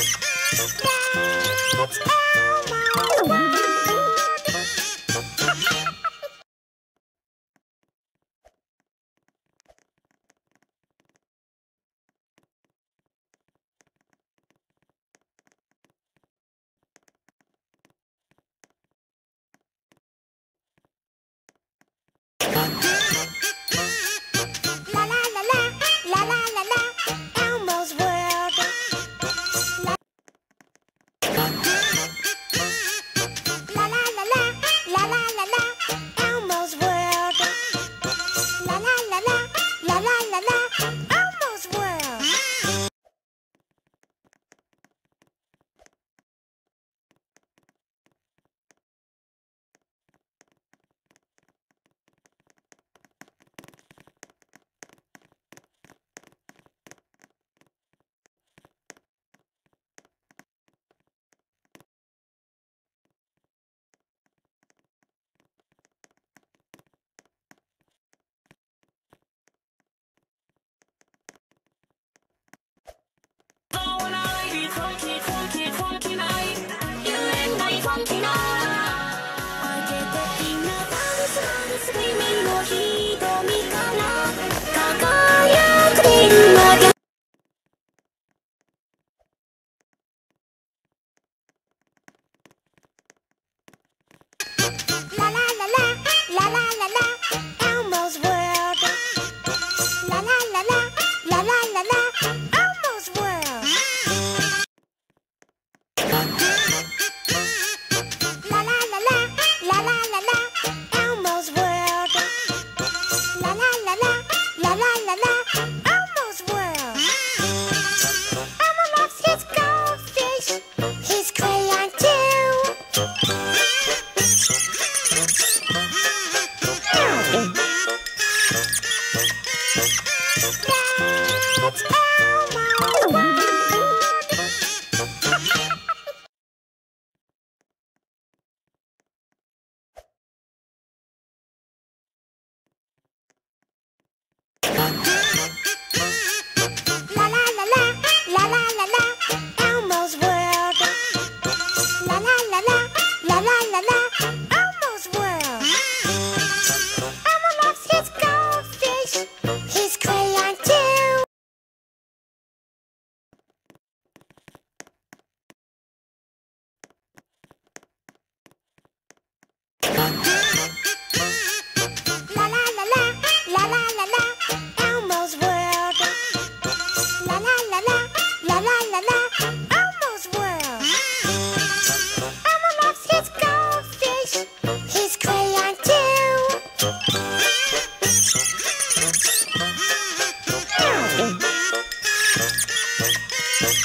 La Elmo's That's